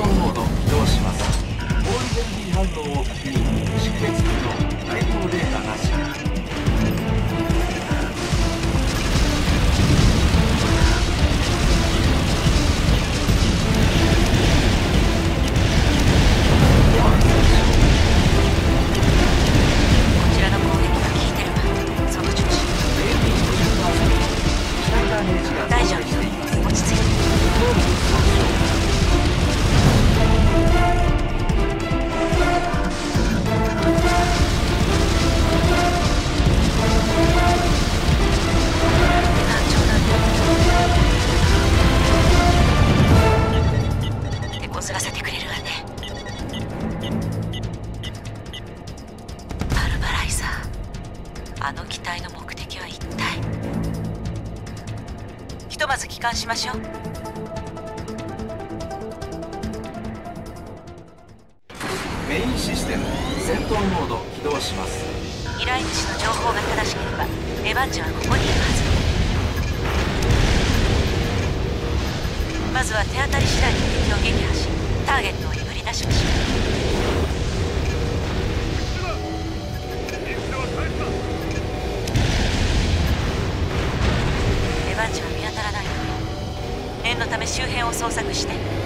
戦闘モード起動します。高エネルギー反応を確認識別機能対応データなしこちらの攻撃が効こずらせてくれるわね。アルバライザーあの機体の目的は一体ひとまず帰還しましょう。メインシステム戦闘モード起動します。依頼主の情報が正しければエヴァンジェはここにいるはずまずは手当たり次第に敵を撃破しターゲットを譲り出しましょう。エヴァンジェは見当たらない。の念のため周辺を捜索して。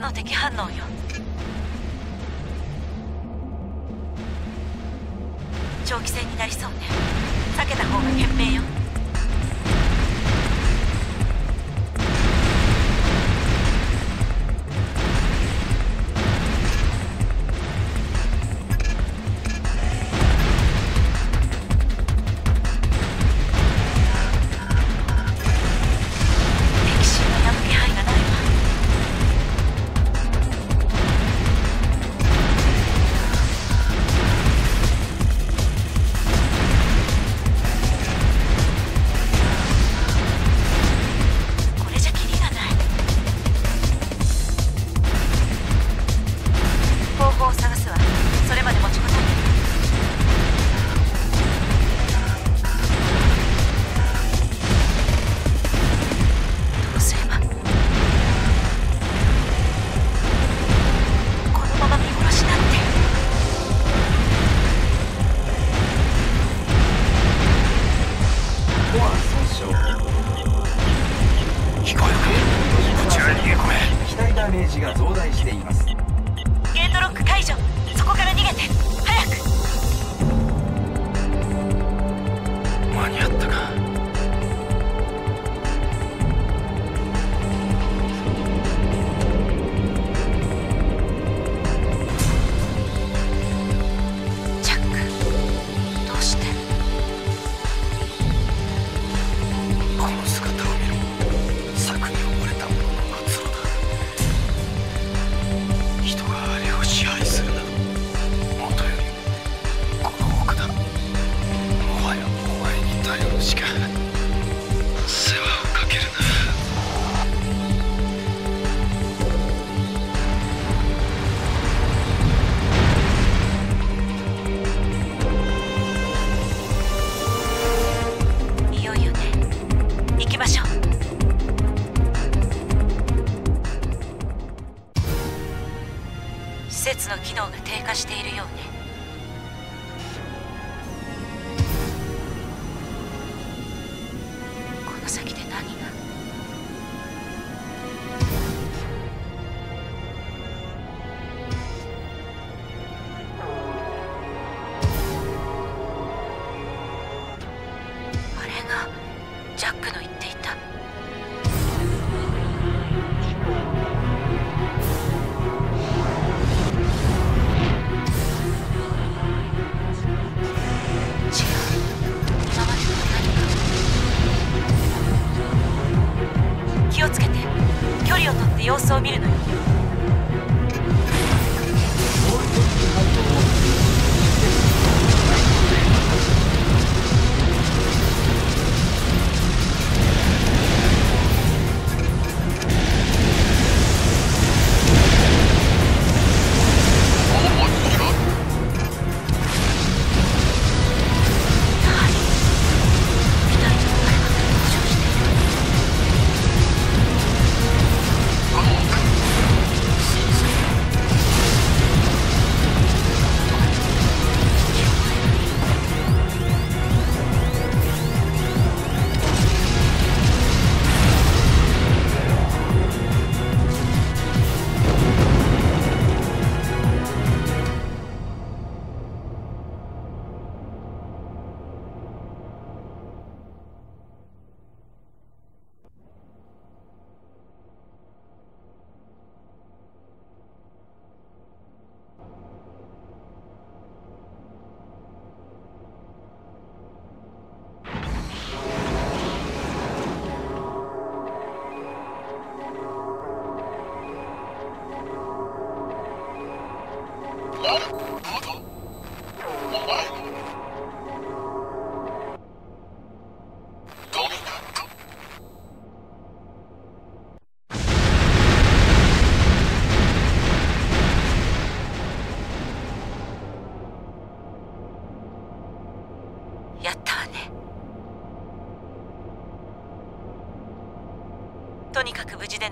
の敵反応よ。長期戦になりそうね。避けた方が賢明よ。pasa aquí?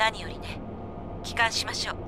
何よりね。帰還しましょう。